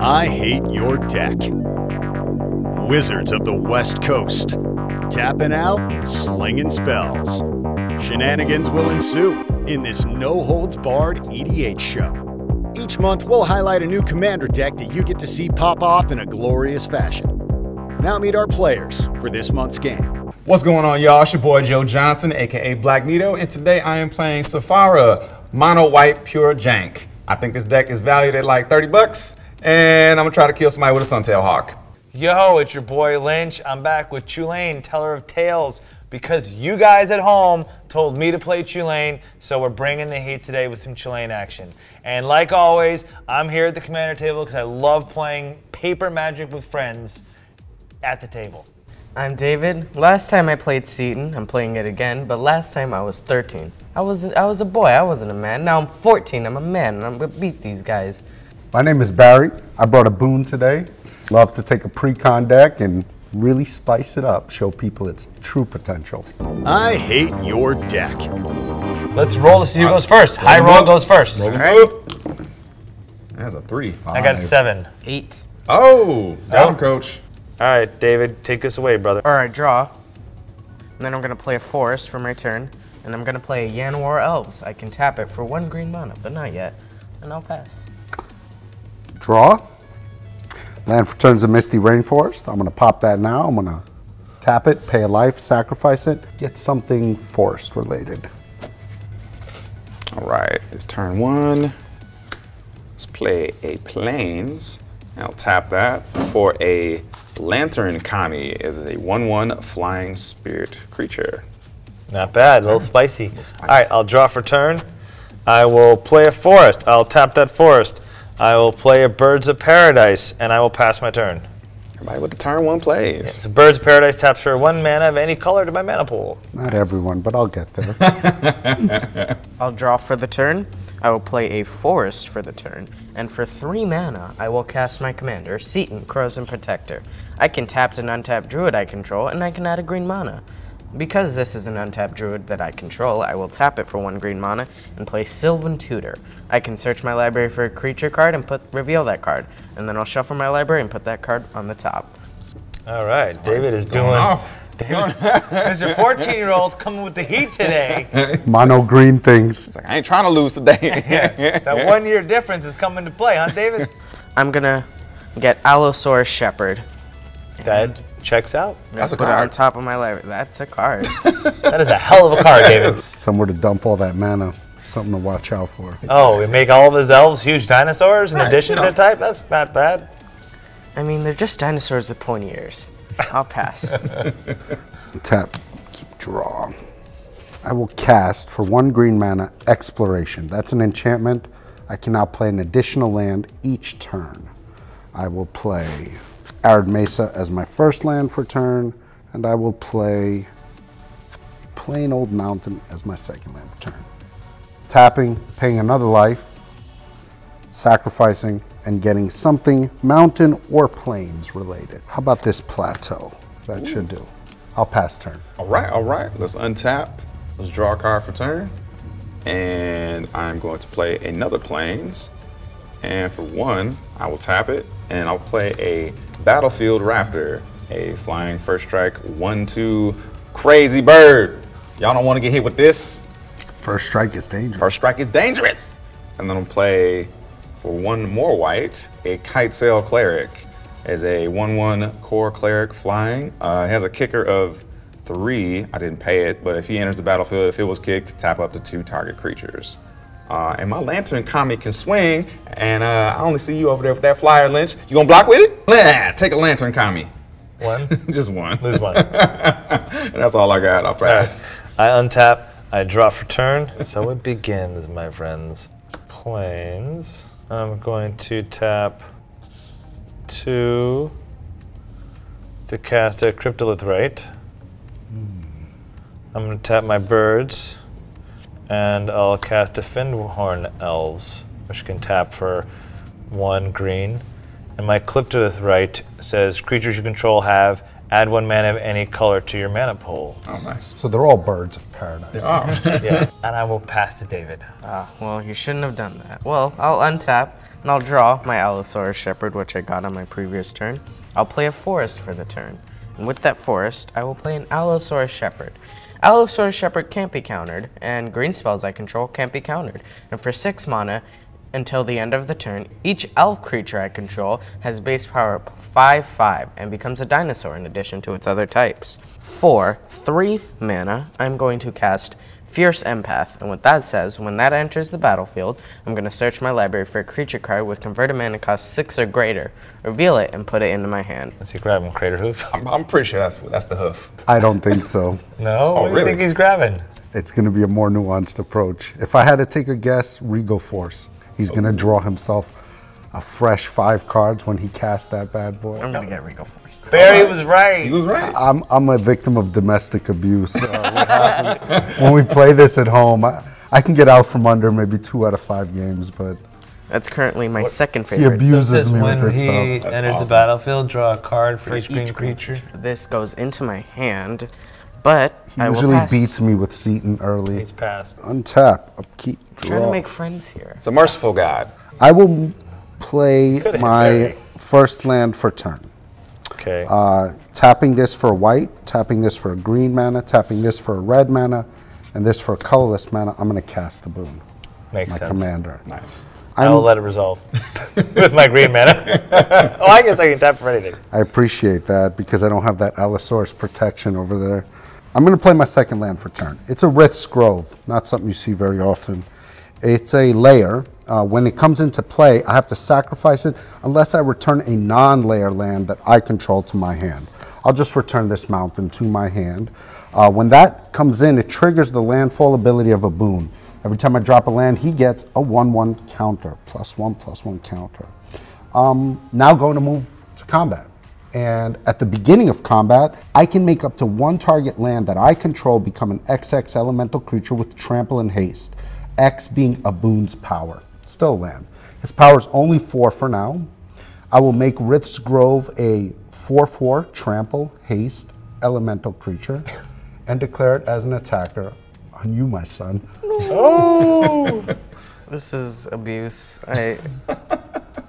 I hate your deck. Wizards of the West Coast. Tapping out and slinging spells. Shenanigans will ensue in this no holds barred EDH show. Each month, we'll highlight a new commander deck that you get to see pop off in a glorious fashion. Now, meet our players for this month's game. What's going on, y'all? It's your boy Joe Johnson, aka Black Nito, and today I am playing Sephara Mono White Pure Jank. I think this deck is valued at like 30 bucks, and I'm gonna try to kill somebody with a Suntail Hawk. Yo, it's your boy Lynch. I'm back with Chulane, Teller of Tales, because you guys at home told me to play Chulane, so we're bringing the heat today with some Chulane action. And like always, I'm here at the commander table because I love playing paper magic with friends at the table. I'm David. Last time I played Seton, I'm playing it again, but last time I was 13. I was I was a boy, I wasn't a man. Now I'm 14, I'm a man, and I'm gonna beat these guys. My name is Barry. I brought Obuun today. Love to take a pre-con deck and really spice it up, show people its true potential. I hate your deck. Let's roll to see who goes first. High roll goes first. Roll All right. That's a three. I got seven. Eight. Oh, got him, Oh. coach. All right, David, take us away, brother. All right, draw. And then I'm gonna play a forest for my turn, and I'm gonna play a Llanowar Elves. I can tap it for one green mana, but not yet, and I'll pass. Draw. Land for turns of Misty Rainforest. I'm gonna pop that now. I'm gonna tap it, pay a life, sacrifice it, get something forest related. All right, it's turn one. Let's play a plains. I'll tap that for a lantern kami. is a 1-1 flying spirit creature. Not bad, a little spicy. All right, I'll draw for turn. I will play a forest. I'll tap that forest. I will play a Birds of Paradise, and I will pass my turn. Everybody with the turn one plays. So Birds of Paradise taps for one mana of any color to my mana pool. Not everyone, but I'll get there. I'll draw for the turn. I will play a forest for the turn, and for three mana, I will cast my commander, Seton, Krosan Protector. I can tap an untapped druid I control, and I can add a green mana. Because this is an untapped druid that I control, I will tap it for one green mana and play Sylvan Tutor. I can search my library for a creature card and put reveal that card, and then I'll shuffle my library and put that card on the top. All right, David is doing. off. Mr. 14 year old coming with the heat today. Mono green things. I ain't trying to lose today. yeah, That one year difference is coming to play, huh, David? I'm gonna get Allosaurus Shepherd. That checks out. That's a put it on top of my library. That's a card. That is a hell of a card, David. Somewhere to dump all that mana. Something to watch out for. Oh, we make all of his elves huge dinosaurs in Right, addition you to know. their type? That's not bad. I mean, they're just dinosaurs with pointy ears. I'll pass. Tap, keep draw. I will cast for one green mana Exploration. That's an enchantment. I can now play an additional land each turn. I will play Arid Mesa as my first land for turn, and I will play Plain Old Mountain as my second land for turn. Tapping, paying another life, sacrificing, and getting something mountain or plains related. How about this plateau? That should do. I'll pass turn. all right, all right. Let's untap. Let's draw a card for turn. And I'm going to play another plains. And for one, I will tap it and I'll play a Battlefield Raptor, a flying first strike, one, two, crazy bird. Y'all don't want to get hit with this. First strike is dangerous. First strike is dangerous. And then I'll play for one more white, a Kitesail Cleric. As a 1 1 core cleric flying. Uh, has a kicker of three. I didn't pay it, but if he enters the battlefield, if it was kicked, tap up to two target creatures. Uh, and my lantern kami can swing, and uh, I only see you over there with that flyer, Lynch. You gonna block with it? Yeah, take a lantern kami. One, Just one. lose one. and that's all I got. I'll pass. I untap, I draw for turn. So it begins, my friends. Plains. I'm going to tap two to cast a Cryptolith Rite. I'm going to tap my birds, and I'll cast a Findhorn Elves, which can tap for one green. And my Cryptolith Rite says creatures you control have add one mana of any color to your mana pool. Oh, nice. So they're all birds of paradise. yeah. And I will pass to David. Ah, well, you shouldn't have done that. Well, I'll untap, and I'll draw my Allosaurus Shepherd, which I got on my previous turn. I'll play a forest for the turn, and with that forest, I will play an Allosaurus Shepherd. Allosaurus Shepherd can't be countered, and green spells I control can't be countered. And for 6 mana, until the end of the turn, each elf creature I control has base power 5 5 and becomes a dinosaur in addition to its other types. For 3 mana, I'm going to cast Fierce Empath, and what that says, when that enters the battlefield, I'm going to search my library for a creature card with converted mana cost 6 or greater, reveal it, and put it into my hand. Let's see, grab him, Craterhoof. I'm, I'm pretty sure that's that's the hoof. I don't think so. No, Oh, what do you think he's grabbing? It's going to be a more nuanced approach. If I had to take a guess, Regal Force. He's going to draw himself a fresh five cards when he casts that bad boy. I'm going to get Regal Force. Barry was right. He was right. I'm, I'm a victim of domestic abuse. Uh, what when we play this at home, I, I can get out from under maybe two out of five games, but That's currently my second favorite. he favorite. abuses Says me when with this he stuff. enters awesome. the battlefield, draw a card for each green creature. This goes into my hand, but He I will usually pass. beats me with Seaton early. He's passed. Untap, upkeep, Trying to make friends here. It's a merciful God. I will play Good my Barry. first land for turn. Okay. Uh, tapping this for white, tapping this for a green mana, tapping this for a red mana, and this for colorless mana. I'm going to cast the boon, Makes sense. my sense. commander. Nice. I will let it resolve with my green mana. oh, I guess I can tap for anything. I appreciate that because I don't have that Allosaurus protection over there. I'm going to play my second land for turn. It's a Rith's Grove, not something you see very often. It's a Lair. Uh, when it comes into play, I have to sacrifice it unless I return a non Lair land that I control to my hand. I'll just return this mountain to my hand. Uh, when that comes in, it triggers the landfall ability of Obuun. Every time I drop a land, he gets a 1 1 counter, plus 1 plus 1 counter. Um, now going to move to combat. And at the beginning of combat, I can make up to one target land that I control become an XX elemental creature with trample and haste. X being Obuun's power. Still a land. His power is only four for now. I will make Rith's Grove a 4 4 trample, haste, elemental creature and declare it as an attacker on you, my son. Oh! This is abuse. I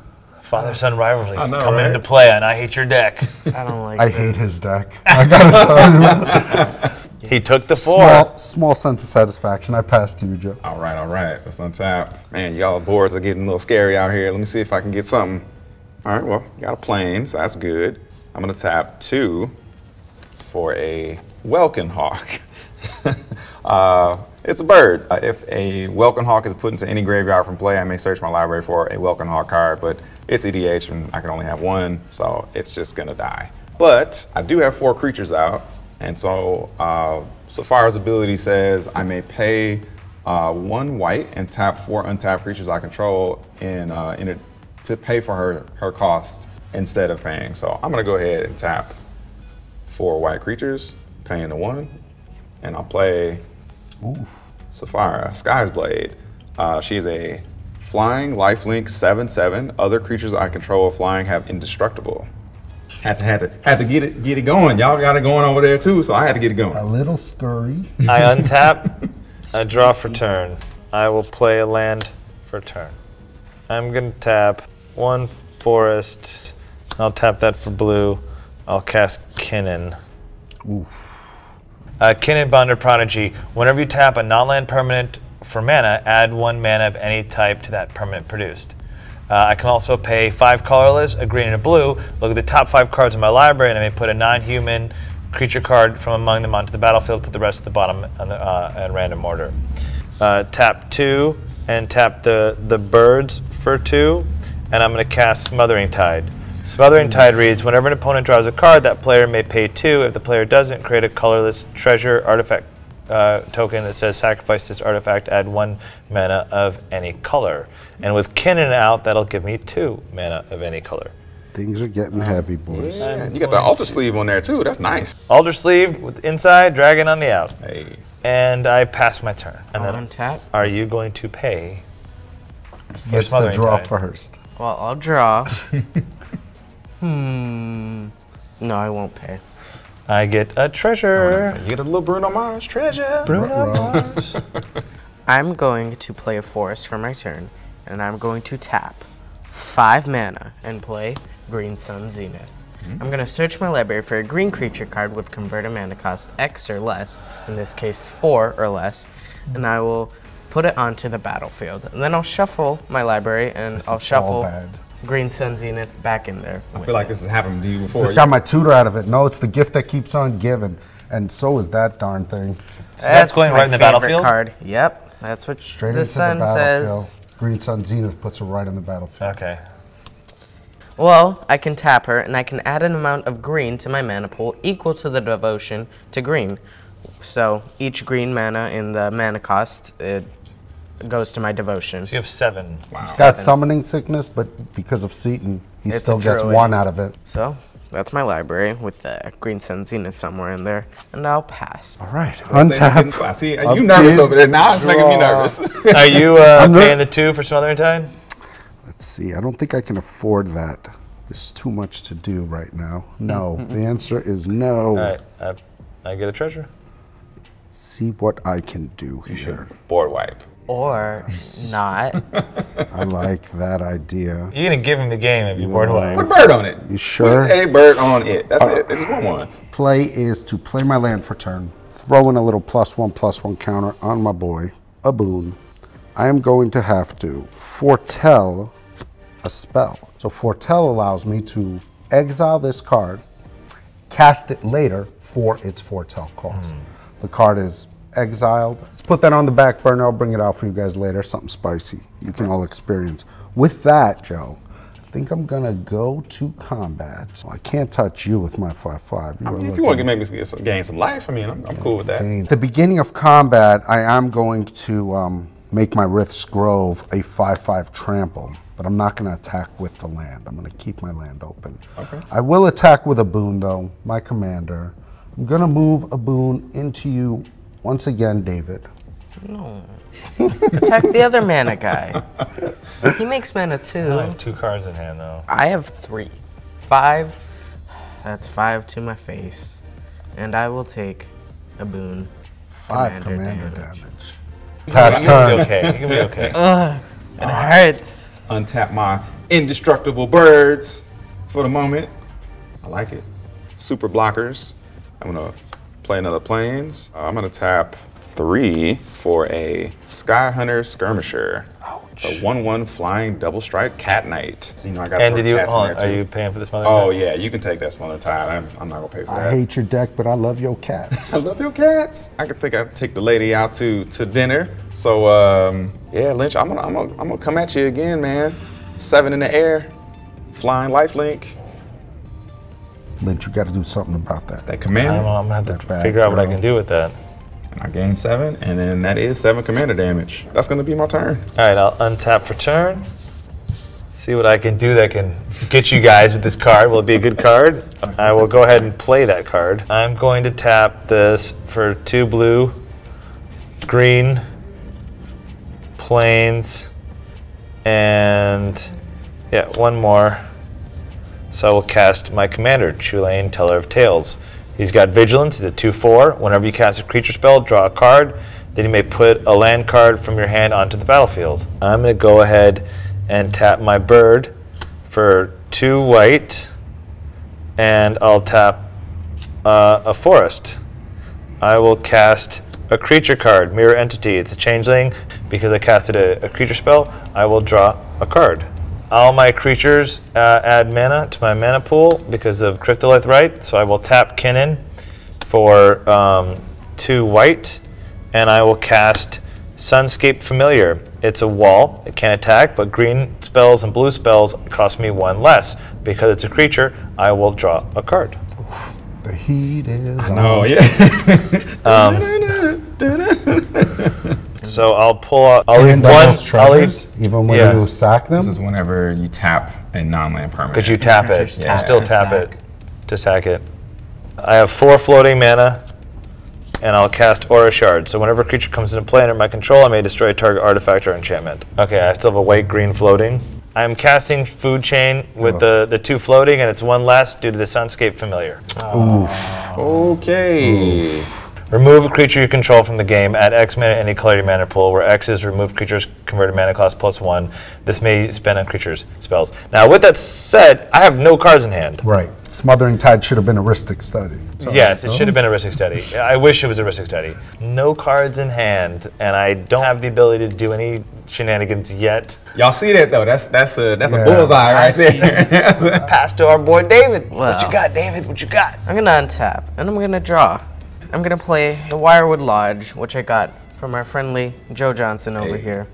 Father son rivalry know, coming right? into play, and I hate your deck. I don't like. I this. hate his deck. I gotta tell you. He took the four. Small, small sense of satisfaction. I passed to you, Joe. All right, all right. Let's untap. Man, y'all boards are getting a little scary out here. Let me see if I can get something. All right, well, got a plane, so that's good. I'm gonna tap two for a Welkin Hawk. uh, it's a bird. Uh, if a Welkin Hawk is put into any graveyard from play, I may search my library for a Welkin Hawk card, but it's EDH and I can only have one, so it's just gonna die. But I do have four creatures out, and so uh, ability says I may pay uh, one white and tap four untapped creatures I control in, uh, in a, to pay for her, her cost instead of paying. So I'm gonna go ahead and tap four white creatures, paying the one, and I'll play Sephara, Sky's Blade. Uh, she is a flying lifelink 7-7. Other creatures I control flying have indestructible. Had to had to had to get it get it going. Y'all got it going over there too, so I had to get it going. A little scurry. I untap, I draw for turn. I will play a land for turn. I'm gonna tap one forest. I'll tap that for blue. I'll cast Kinnan. Uh, Kinnan Bonder Prodigy. Whenever you tap a non-land permanent for mana, add one mana of any type to that permanent produced. Uh, I can also pay five colorless, a green and a blue. Look at the top five cards in my library, and I may put a non-human creature card from among them onto the battlefield. Put the rest at the bottom on the, uh, in random order. Uh, tap two and tap the the birds for two, and I'm going to cast Smothering Tide. Smothering Tide reads: Whenever an opponent draws a card, that player may pay two. If the player doesn't, create a colorless treasure artifact uh, token that says sacrifice this artifact, add one mana of any color. And with Kinnan out, that'll give me two mana of any color. Things are getting heavy, boys. Yeah, you got the altar sleeve on there too. That's nice. Alder sleeve with inside, dragon on the out. Hey, And I pass my turn. And I'll then untap. are you going to pay? Gets the draw Tide. first. Well, I'll draw. hmm. No, I won't pay. I get a treasure. you get a little Bruno Mars treasure. Bruno Mars. I'm going to play a forest for my turn, and I'm going to tap five mana and play Green Sun Zenith. Hmm. I'm gonna search my library for a green creature card with convert a mana cost X or less, in this case four or less, and I will put it onto the battlefield. And then I'll shuffle my library and This I'll is all shuffle bad. Green Sun Zenith back in there. I feel like this has happened to you before. This got my tutor out of it. No, it's the gift that keeps on giving. And so is that darn thing. that's going right in the battlefield? Card. Yep, that's what Straight the into sun the battlefield. says. Green Sun Zenith puts her right on the battlefield. Okay. Well, I can tap her and I can add an amount of green to my mana pool equal to the devotion to green. So each green mana in the mana cost it goes to my devotion. So you have seven. He's got summoning sickness, but because of Seaton, he It's still gets one out of it. So that's my library with the green sun zenith somewhere in there, and I'll pass. All right, Getting untap. classy. a You nervous over there now? It's making me draw. nervous. Are you uh, I'm not- paying the two for Smothering Tide? Let's see. I don't think I can afford that. There's too much to do right now. No. the answer is no. All right. I, I get a treasure. See what I can do here. Board wipe. Or not. I like that idea. You're gonna give him the game if you board away. Put a bird on it. You sure? Put a bird on it. That's uh, it. It's one one. Play is to play my land for turn, throw in a little plus one plus one counter on my boy, Obuun. I am going to have to foretell a spell. So foretell allows me to exile this card, cast it later for its foretell cost. Hmm. The card is exiled. Let's put that on the back burner. I'll bring it out for you guys later. Something spicy you can all experience. With that, Joe, I think I'm gonna go to combat. Well, I can't touch you with my five five. I mean, if you want to make me some, gain some life, I mean, I'm, I'm cool with that. At the beginning of combat, I am going to um, make my Rith's Grove a 5-5 trample, but I'm not going to attack with the land. I'm going to keep my land open. Okay. I will attack with Obuun, though, my commander. I'm going to move Obuun into you once again, David. No. Attack the other mana guy. He makes mana too. I have two cards in hand though. I have three. Five. That's five to my face. And I will take Obuun. Five Commander commander, damage. damage. Pass You can be okay. You can be okay. It hurts. Untap my indestructible birds for the moment. I like it. Super blockers. I'm gonna play another plains. Uh, I'm gonna tap three for a Skyhunter Skirmisher. It's a one-one flying double strike cat knight. So you know I got. And did you? Cats in Hold there on, are you paying for this mother? Oh yeah, you can take that smaller tide. I'm, I'm not gonna pay for I that. hate your deck, but I love your cats. I love your cats. I could think I'd take the lady out to to dinner. So um, yeah, Lynch, I'm gonna I'm gonna I'm gonna come at you again, man. Seven in the air, flying lifelink. Lynch, you got to do something about that. That I don't commander, know. I'm gonna have That to bad figure out what I can do with that. and I gain seven, and then that is seven commander damage. That's gonna be my turn. All right, I'll untap for turn. See what I can do that can get you guys with this card. Will it be a good card? I will go ahead and play that card. I'm going to tap this for two blue, green, plains, and yeah, one more. So I will cast my commander, Chulane, Teller of Tales. He's got Vigilance, he's a 2 4. Whenever you cast a creature spell, draw a card. Then you may put a land card from your hand onto the battlefield. I'm going to go ahead and tap my bird for 2 white, and I'll tap uh, a forest. I will cast a creature card, Mirror Entity. It's a changeling. Because I casted a, a creature spell, I will draw a card. All my creatures uh, add mana to my mana pool because of Cryptolith Rite. So I will tap Kinnan for um, two white, and I will cast Sunscape Familiar. It's a wall. It can't attack, but green spells and blue spells cost me one less. Because it's a creature, I will draw a card. The heat is on. Oh yeah. Mm-hmm. So I'll pull out. I'll Can leave double one. those I'll leave even when Yes. you sack them? this is whenever you tap a non-land permanent. because you tap it. Treasures You tap still tap sack. it to sack it. I have four floating mana, and I'll cast Aura Shard. So whenever a creature comes into play under my control, I may destroy a target artifact or enchantment. Okay, I still have a white green floating. I'm casting Food Chain with oh. the, the two floating, and it's one less due to the Sunscape Familiar. Oof. Okay. Remove a creature you control from the game. Add X mana to any color your mana pool, where X is remove creatures converted mana cost plus one. This may spend on creatures spells. Now, with that said, I have no cards in hand. Right. Smothering Tide should have been a Rhystic Study. So- Yes, it should have been a Rhystic Study. I wish it was a Rhystic Study. No cards in hand, and I don't have the ability to do any shenanigans yet. Y'all see that though? That's that's a that's Yeah. a bullseye right there. Pass to our boy David. what you got, David? What you got? I'm gonna untap and I'm gonna draw. I'm gonna play the Wirewood Lodge, which I got from our friendly Joe Johnson over Hey. here.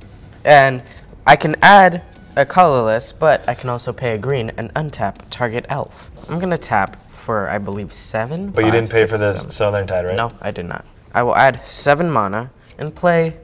And I can add a colorless, but I can also pay a green and untap target elf. I'm gonna tap for I believe seven. But you didn't pay for six, this seven. Southern Tide, right? No, I did not. I will add seven mana and play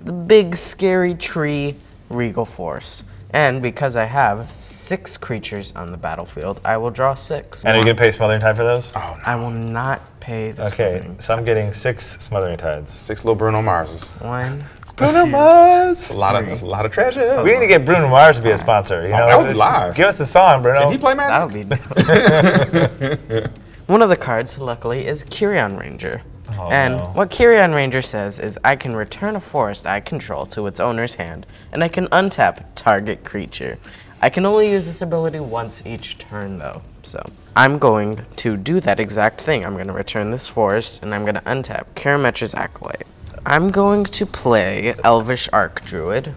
the big scary tree Regal Force. And because I have six creatures on the battlefield, I will draw six. And are you gonna pay Smothering Tide for those? oh I will not pay the Okay, smothering. so I'm getting six Smothering Tides. Six little Bruno Marses. One. Bruno Mars. It's a lot of it's a lot of treasure. We need to get Bruno Mars to be a sponsor. You know, that was Just live. Give us a song, Bruno. Can he play Magic? That Magic? would be dope. One of the cards, luckily, is Quirion Ranger. Oh, and no. what Quirion Ranger says is I can return a forest I control to its owner's hand, and I can untap target creature. I can only use this ability once each turn, though. So I'm going to do that exact thing. I'm going to return this forest, and I'm going to untap Karametra's Acolyte. I'm going to play Elvish Archdruid.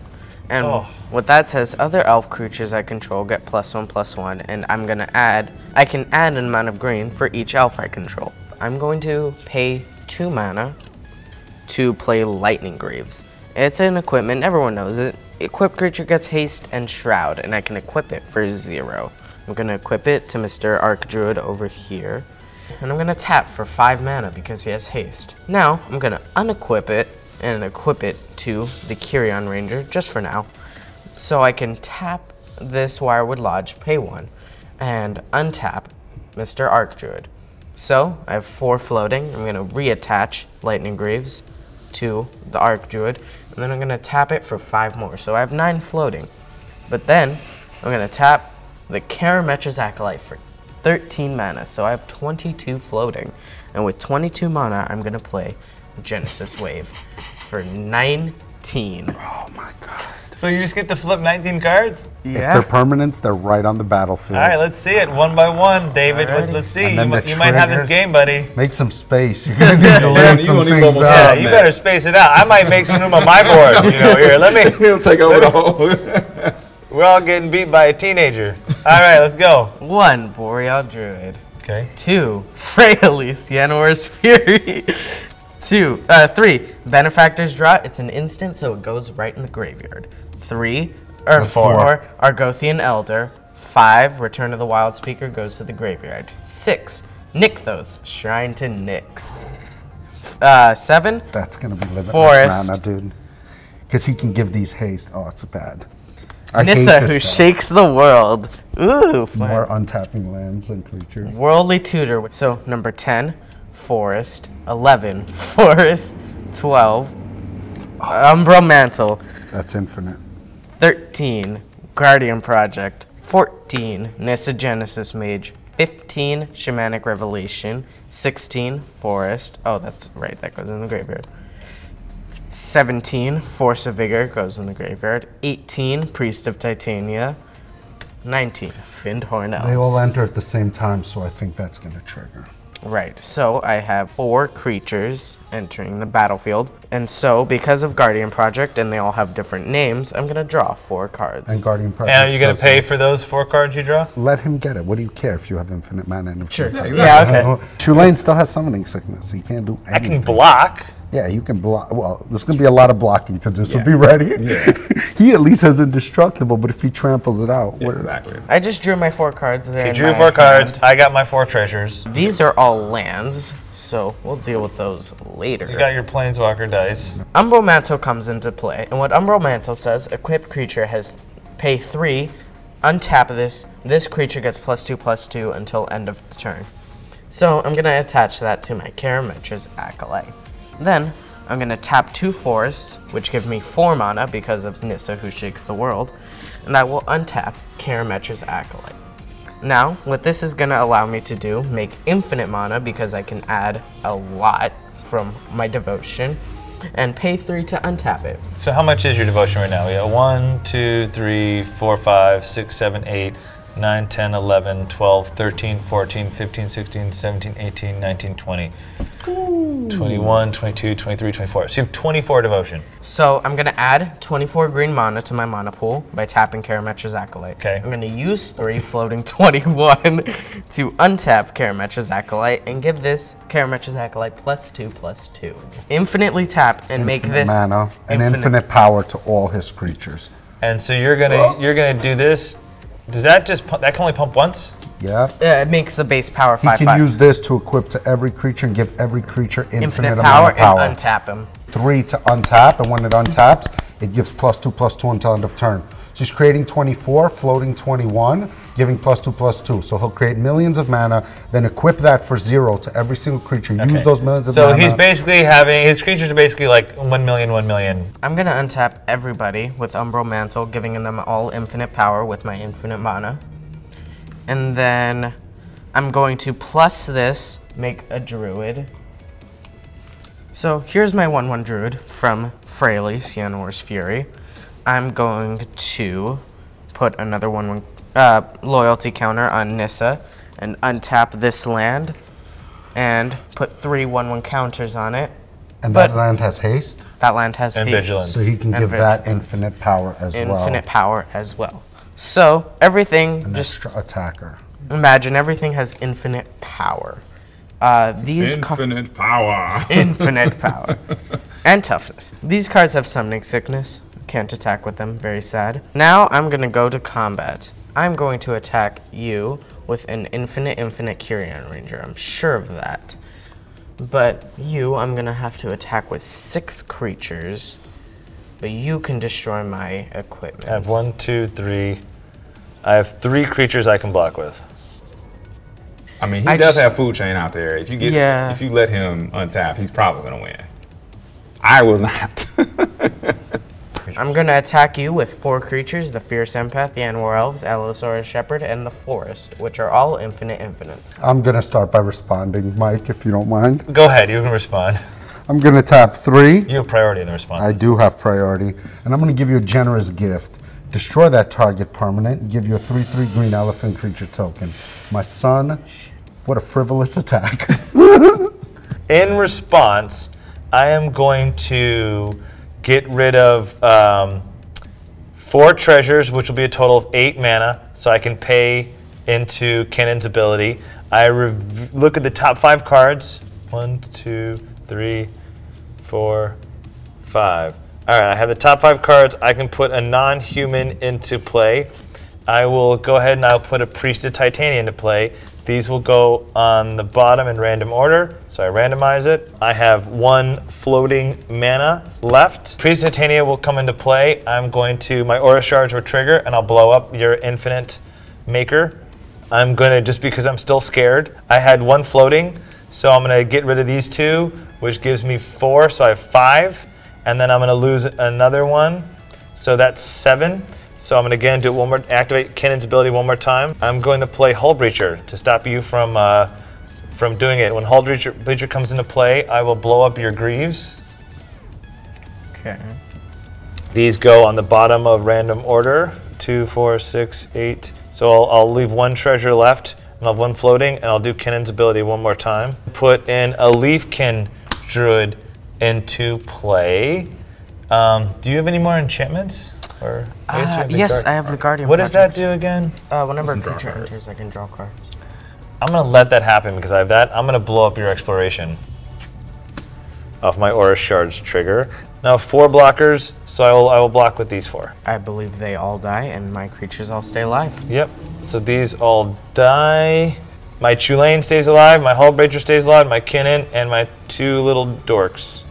And Oh. what that says, other elf creatures I control get plus one, plus one, and I'm gonna add, I can add an amount of green for each elf I control. I'm going to pay two mana to play Lightning Greaves. It's an equipment, everyone knows it. Equipped creature gets haste and shroud, and I can equip it for zero. I'm gonna equip it to Mr. Archdruid over here. And I'm gonna tap for five mana because he has haste. Now, I'm gonna unequip it and equip it to the Quirion Ranger just for now. So I can tap this Wirewood Lodge, pay one, and untap Mr. Archdruid. So I have four floating. I'm gonna reattach Lightning Greaves to the Archdruid, and then I'm gonna tap it for five more. So I have nine floating. But then I'm gonna tap the Karametra's Acolyte for 13 mana. So I have 22 floating. And with 22 mana, I'm gonna play Genesis Wave for 19. Oh my god. So you just get to flip 19 cards? Yeah. If they're permanents, they're right on the battlefield. All right, let's see it one by one, David. Let- Alrighty. Let's see. You, the you might have this game, buddy. Make some space. You're gonna need to Yeah, lay you some things out. Yeah, you man. better space it out. I might make some room on my board. You know, here, let me. He'll take over the whole. We're all getting beat by a teenager. All right, let's go. One, Boreal Druid. Okay. Two, Freyalise, Llanowar's Fury. Two, uh, three, Benefactor's Draw. It's an instant, so it goes right in the graveyard. Three, or four, four. Argothian Elder. Five, Return of the Wildspeaker goes to the graveyard. Six, Nykthos, Shrine to Nyx. Uh, seven, That's gonna be limitless Forest. mana, dude. Because he can give these haste. Oh, it's bad. I Nissa, who stuff. shakes the world. Ooh, fun. More untapping lands and creatures. Worldly Tutor. So number 10, Forest. 11, Forest. 12, Umbral Mantle. That's infinite. 13, Guardian Project. 14, Nissa Genesis Mage. 15, Shamanic Revelation. 16, Forest. Oh, that's right, that goes in the graveyard. 17, Force of Vigor goes in the graveyard. 18, Priest of Titania. 19, Findhorn Elves. They all enter at the same time, so I think that's gonna trigger. Right, so I have four creatures entering the battlefield. And so, because of Guardian Project and they all have different names, I'm gonna draw four cards. And Guardian Project. And are you going to says- pay for those four cards you draw? Let him get it. What do you care if you have infinite mana and infinite Yeah, power? you Yeah, right. okay. Tulane still has summoning sickness. He can't do I anything. can block. Yeah, you can block. Well, there's going to be a lot of blocking to do, so Yeah. be ready. Yeah. he at least has indestructible, but if he tramples it out, Yeah, what- exactly. I just drew my four cards there. You drew my four cards. I got my four treasures. These are all lands, so we'll deal with those later. You got your planeswalker dice. Umbral Mantle comes into play, and what Umbral Mantle says, equipped creature has pay three, untap this. This creature gets plus two, plus two until end of the turn. So I'm gonna attach that to my Karametra's Acolyte. Then I'm gonna tap two forests, which give me four mana because of Nissa who shakes the world, and I will untap Karametra's Acolyte. Now, what this is gonna allow me to do, make infinite mana because I can add a lot from my devotion and pay three to untap it. So how much is your devotion right now? We got 1, 2, 3, 4, 5, 6, 7, 8, 9, 10, 11, 12, 13, 14, 15, 16, 17, 18, 19, 20. 21, 22, 23, 24. So you have 24 devotion. So I'm gonna add 24 green mana to my mana pool by tapping Karametra's Acolyte. Okay. I'm gonna use three floating 21 to untap Karametra's Acolyte and give this Karametra's Acolyte plus two plus two. Infinitely tap and make this mana and infinite power to all his creatures. And so you're gonna you're gonna do this. Does that just pu- that can only pump once? Yeah. Uh, it makes the base power five. He five can five. use this to equip to every creature and give every creature infinite, infinite amount power, of power. and untap him. Three to untap, and when it untaps, it gives plus two plus two until end of turn. So he's creating 24, floating 21, giving plus two plus two. So he'll create millions of mana, then equip that for zero to every single creature. Use those millions of So mana. So he's basically having his creatures are basically like 1 million, 1 million. I'm gonna untap everybody with Umbral Mantle, giving them all infinite power with my infinite mana. And then I'm going to plus this, make a druid. So here's my 1 1 druid from Freyalise, Llanowar's Fury. I'm going to put another 1 1 uh, loyalty counter on Nissa and untap this land and put three 1 1 counters on it. and but- that land has haste, That land has And haste. vigilance. so he can And give that infinite power as well. infinite power as well. So everything, An just extra attacker. imagine everything has infinite power. Uh, these Infinite power. infinite power and toughness. These cards have summoning sickness. Can't attack with them. Very sad. Now I'm gonna go to combat. I'm going to attack you with an infinite, infinite Quirion Ranger. I'm sure of that. But you, I'm gonna have to attack with six creatures. But you can destroy my equipment. I have one, two, three. I have three creatures I can block with. I mean, he I does just- have food chain out there. If you get, Yeah. if you let him untap, he's probably gonna win. I will not. I'm gonna attack you with four creatures: the Fierce Empath, the Llanowar Elves, Allosaurus Shepherd, and the Forest, which are all infinite infinites. I'm gonna start by responding, Mike, if you don't mind. Go ahead, you can respond. I'm gonna tap three. You have priority in the response. I do have priority, and I'm going to give you a generous gift. Destroy that target permanent and give you a 3 3 green elephant creature token. My son, what a frivolous attack. In response, I am going to get rid of um, four treasures, which will be a total of eight mana, so I can pay into Kinnan's ability. I look at the top five cards. One, two, three, four, five. All right, I have the top five cards. I can put a non-human into play. I will go ahead and I'll put a Priest of Titania into play. These will go on the bottom in random order, so I randomize it. I have one floating mana left. Priest of will come into play. I'm going to, my Aura Shards will trigger, and I'll blow up your infinite maker. I'm gonna, just because I'm still scared, I had one floating, so I'm gonna get rid of these two, which gives me four, so I have five. And then I'm gonna lose another one, so that's seven. So I'm gonna again do it one more, activate Kinnan's ability one more time. I'm going to play Hull Breacher to stop you from uh, from doing it. When Hull Breacher, Breacher comes into play, I will blow up your Greaves. Okay. These go on the bottom of random order. Two, four, six, eight. So I'll, I'll leave one treasure left, and I'll have one floating, and I'll do Kinnan's ability one more time. Put in a Leafkin Druid into play. Um, do you have any more enchantments? Or I guess you Uh, have the yes, Guard- I have the Guardian. What does that do again? Uh, whenever a creature enters, I can draw cards. I'm gonna let that happen because I have that. I'm gonna blow up your exploration off my Aura Shards trigger. Now four blockers, so I will I will block with these four. I believe they all die, and my creatures all stay alive. Yep. So these all die. My Chulane stays alive, my Hull Breacher stays alive, my Kinnan, and my two little dorks.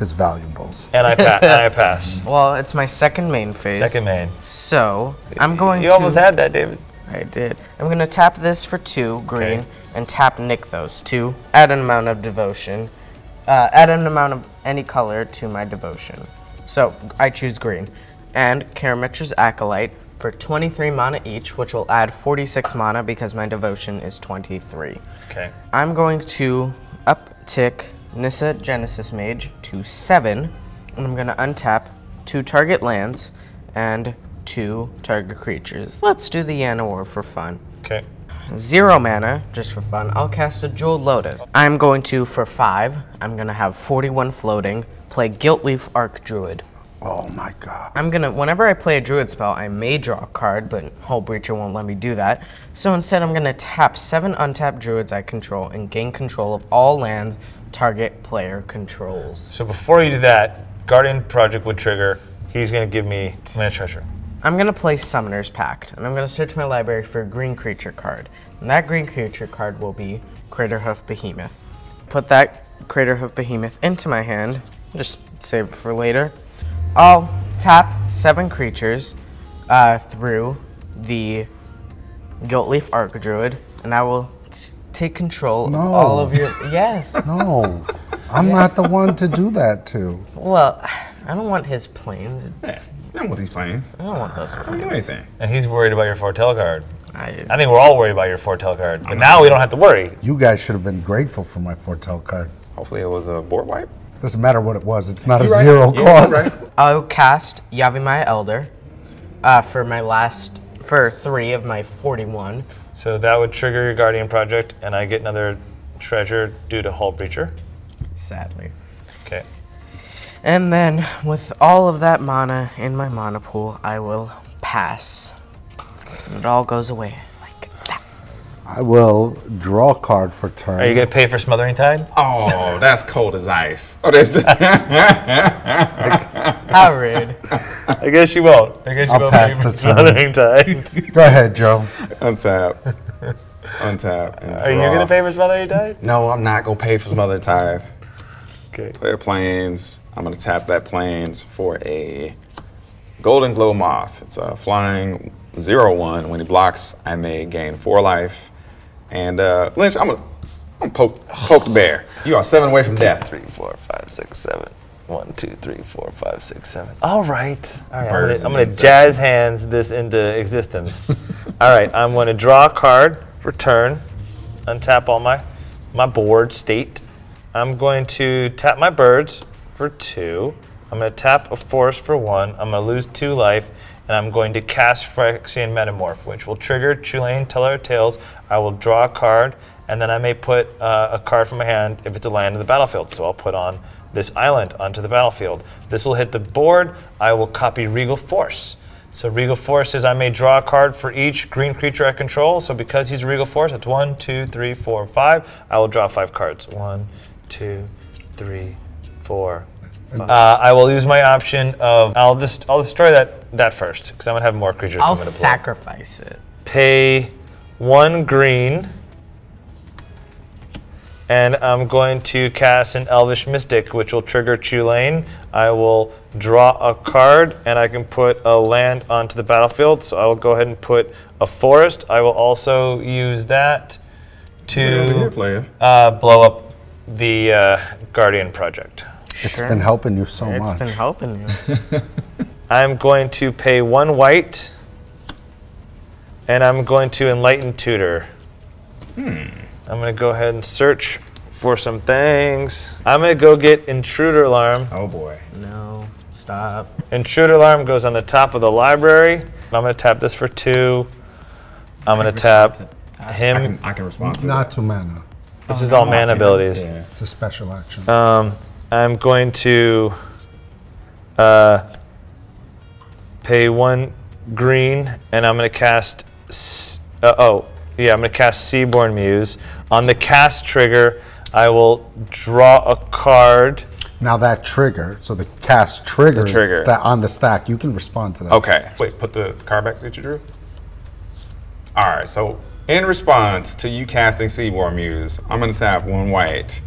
His valuables. And I, pa- and I pass. Well, it's my second main phase. Second main. So I'm going You to. You almost had that, David. I did. I'm gonna tap this for two green Okay. and tap Nykthos to add an amount of devotion. Uh, add an amount of any color to my devotion. So I choose green. And Karametra's Acolyte for 23 mana each, which will add 46 mana because my devotion is 23. Okay. I'm going to uptick Nissa Genesis Mage to seven, and I'm gonna untap two target lands and two target creatures. Let's do the Llanowar for fun. Okay. Zero mana, just for fun. I'll cast a Jeweled Lotus. I'm going to, for five, I'm gonna have 41 floating, play Gilt-Leaf Archdruid. Oh my god. I'm gonna, whenever I play a Druid spell, I may draw a card, but Hull Breacher won't let me do that. So instead, I'm gonna tap seven untapped Druids I control and gain control of all lands target player controls. So before you do that, Guardian Project would trigger. He's gonna give me mana treasure. I'm gonna play Summoner's Pact, and I'm gonna search my library for a green creature card. And that green creature card will be Craterhoof Behemoth. Put that Craterhoof Behemoth into my hand, just save it for later. I'll tap seven creatures uh, through the Gilt-Leaf Archdruid, and I will take control No. of all of your. Yes. No, I'm not the one to do that to. Well, I don't want his plains. Yeah, I'm with these plains. I don't want those I don't plains. do anything. And he's worried about your foretell card. I, I think we're all worried about your foretell card. But now we don't have to worry. You guys should have been grateful for my foretell card. Hopefully it was a board wipe. Doesn't matter what it was. It's not a You're right. zero Yeah, cost. you're right. I'll cast Yavimaya Elder uh, for my last for three of my 41. So that would trigger your Guardian Project, and I get another treasure due to Hull Breacher. Sadly. Okay. And then with all of that mana in my mana pool, I will pass. And it all goes away. I will draw a card for turn. Are you gonna pay for Smothering Tide? Oh, that's cold as ice. Oh, that's How rude. I guess you won't. I guess you I'll won't pass pay for turn. Smothering Tide. Go ahead, Joe. untap. Untap. and Are you draw. gonna pay for Smothering Tide? No, I'm not gonna pay for smothering tide. Okay. Player plains. I'm gonna tap that plains for a Goldenglow Moth. It's a flying zero one. When he blocks, I may gain four life. And uh, Lynch, I'm gonna, I'm gonna poke, poke the bear. You are seven away from death. Three, four, five, six, seven. One, two, three, four, five, six, seven. All right. All right. I'm gonna, Birds I'm gonna jazz hands this into existence. all right. I'm gonna draw a card for turn. Untap all my my board state. I'm going to tap my birds for two. I'm gonna tap a forest for one. I'm gonna lose two life, and I'm going to cast Phyrexian Metamorph, which will trigger Chulane Teller Tales. I will draw a card, and then I may put uh, a card from my hand if it's a land in the battlefield. So I'll put on this island onto the battlefield. This will hit the board. I will copy Regal Force. So Regal Force says I may draw a card for each green creature I control. So because he's Regal Force, that's one, two, three, four, five. I will draw five cards. One, two, three, four. Five. Uh, I will use my option of I'll just I'll destroy that that first because I'm gonna have more creatures. I'll coming to play. sacrifice it. Pay one green, and I'm going to cast an Elvish Mystic, which will trigger Chulane. I will draw a card, and I can put a land onto the battlefield. So I will go ahead and put a forest. I will also use that to uh, blow up the uh, Guardian project. It's been helping you so It's much. It's been helping you. I'm going to pay one white, and I'm going to Enlightened Tutor. Hmm. I'm going to go ahead and search for some things. I'm going to go get intruder alarm. Oh boy. No, stop. Intruder alarm goes on the top of the library. I'm going to tap this for two. I'm going to tap I him. can, I can respond to Not to mana. This is all mana abilities. Yeah. It's a special action. Um, I'm going to uh, pay one green, and I'm going to cast. Uh, oh, yeah, I'm going to cast Seedborn Muse. On the cast trigger, I will draw a card. now that trigger, so the cast trigger, is trigger. sta- on the stack, you can respond to that. Okay. Wait, put the card back that you drew. All right. So in response to you casting Seedborn Muse, I'm gonna tap one white,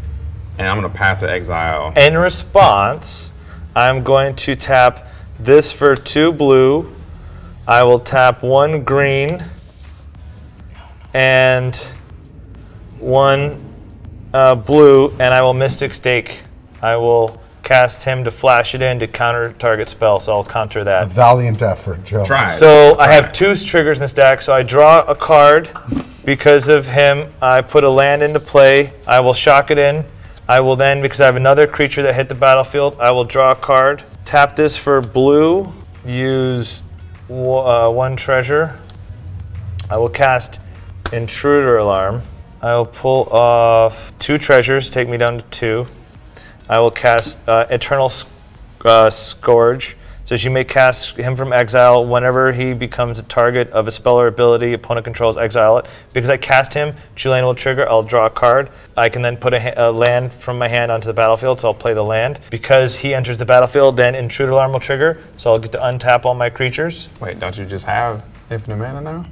and I'm gonna path to exile. In response, I'm going to tap this for two blue. I will tap one green and one uh, blue, and I will Mystic Snake. I will cast him to flash it in to counter target spell, so I'll counter that. A that. valiant effort, Joe. Try. it. So I have it. two triggers in this deck. So I draw a card. Because of him, I put a land into play. I will shock it in. I will then, because I have another creature that hit the battlefield, I will draw a card. Tap this for blue. Use uh, one treasure. I will cast Intruder Alarm. I will pull off two treasures, take me down to two. I will cast uh, Eternal uh, Scourge. So you may cast him from exile whenever he becomes a target of a spell or ability opponent controls, exile it. Because I cast him, Chulane will trigger, I'll draw a card. I can then put a, a, land from my hand onto the battlefield, so I'll play the land. Because he enters the battlefield, then Intruder Alarm will trigger, so I'll get to untap all my creatures. Wait, don't you just have infinite mana now?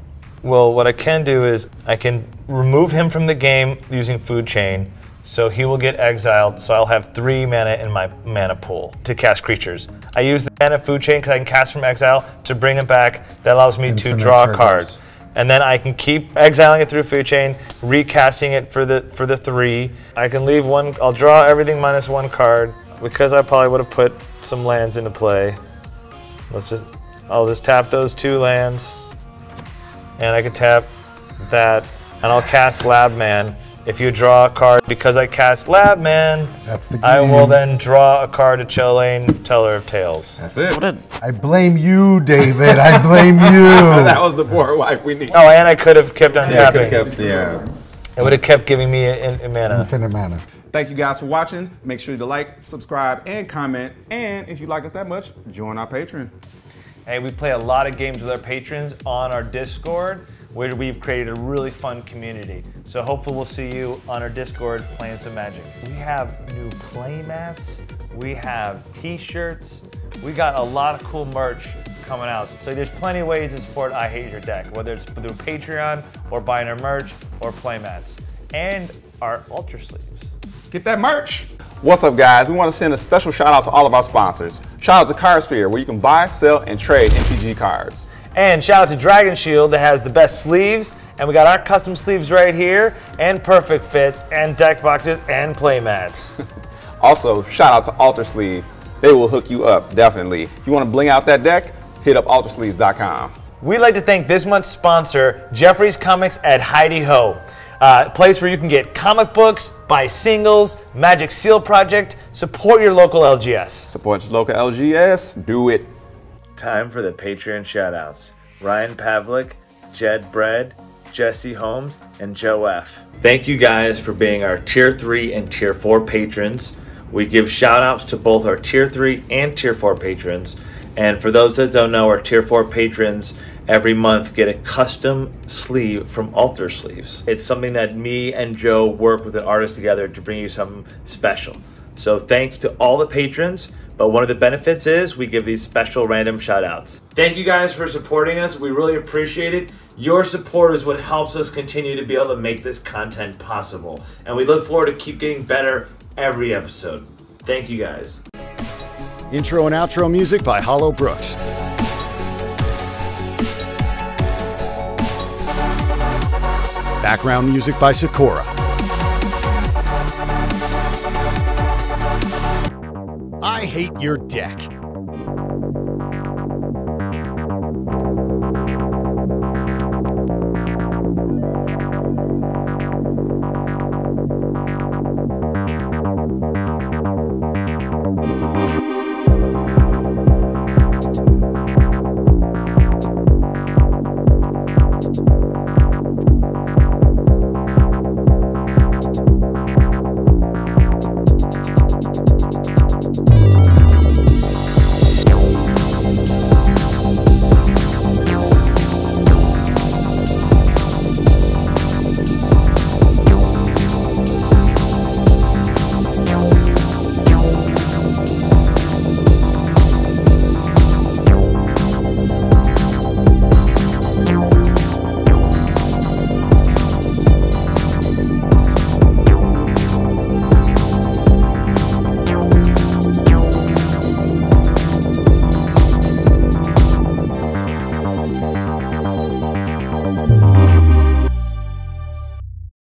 Well, what I can do is I can remove him from the game using Food Chain, so he will get exiled. So I'll have three mana in my mana pool to cast creatures. I use the mana Food Chain because I can cast from exile to bring it back. That allows me to draw a card. And then I can keep exiling it through Food Chain, recasting it for the for the three. I can leave one. I'll draw everything minus one card because I probably would have put some lands into play. Let's just. I'll just tap those two lands and I can tap that, and I'll cast Lab Man. If you draw a card, because I cast Lab Man, That's the game. I will then draw a card to Chulane, Teller of Tales. That's it. What a I blame you, David. I blame you. that was the board wipe we need. Oh, and I could have kept on Yeah, tapping. kept, yeah. It would have kept giving me a, a mana. Infinite mana. Thank you guys for watching. Make sure to like, subscribe, and comment. And if you like us that much, join our Patreon. Hey, we play a lot of games with our patrons on our Discord, where we've created a really fun community. So hopefully we'll see you on our Discord playing some Magic. We have new play mats, we have t-shirts, we got a lot of cool merch coming out. So there's plenty of ways to support I Hate Your Deck, whether it's through Patreon or buying our merch or play mats. And our Alter Sleeves. Get that merch. What's up, guys? We want to send a special shout out to all of our sponsors. Shout out to Cardsphere, where you can buy, sell, and trade MTG cards. And shout out to Dragon Shield that has the best sleeves. And we got our custom sleeves right here, and perfect fits, and deck boxes, and play mats. also, shout out to Alter Sleeve. They will hook you up, definitely. If you want to bling out that deck, hit up altersleeves.com. We'd like to thank this month's sponsor, Jeffrey's Comics at Heidi Ho. Uh, place where you can get comic books, buy singles, Magic Seal Project, support your local LGS. Support your local LGS, do it. Time for the Patreon shoutouts. Ryan Pavlik, Jed Bread, Jesse Holmes, and Joe F. Thank you guys for being our Tier 3 and Tier 4 patrons. We give shoutouts to both our Tier 3 and Tier 4 patrons. And for those that don't know, our Tier 4 patrons every month get a custom sleeve from Alter Sleeves. It's something that me and Joe work with an artist together to bring you something special. So thanks to all the patrons, but one of the benefits is we give these special random shout outs. Thank you guys for supporting us. We really appreciate it. Your support is what helps us continue to be able to make this content possible. And we look forward to keep getting better every episode. Thank you guys. Intro and outro music by Hollow Brooks. Background music by Sikora. Hate your deck.